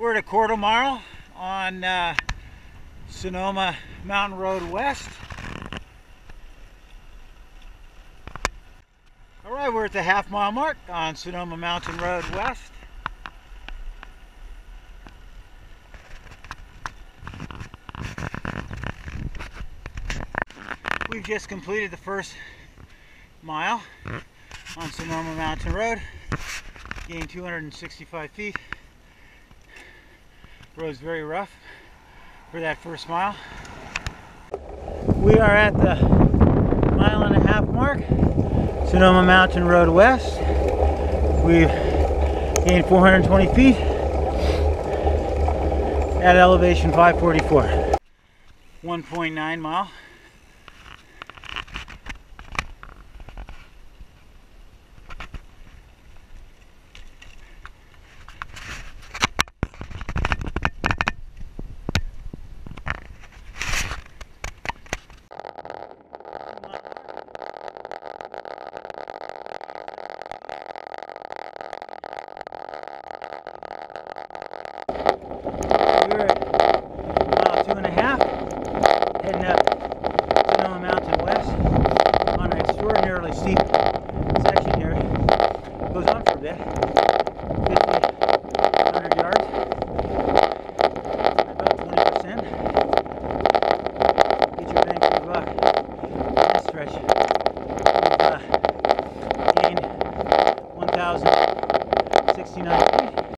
We're at a quarter mile on uh, Sonoma Mountain Road West. All right, we're at the half mile mark on Sonoma Mountain Road West. We've just completed the first mile on Sonoma Mountain Road, gained 265 feet. Road's very rough for that first mile. We are at the mile and a half mark, Sonoma Mountain Road West. We've gained 420 feet at elevation 544. 1.9 mile. We're at mile two and a half, heading up Sonoma Mountain West on an extraordinarily steep section here. Goes on for a bit, 50, 100 yards, about 20%. Get your bang for the buck this stretch. We've uh, gained 1,069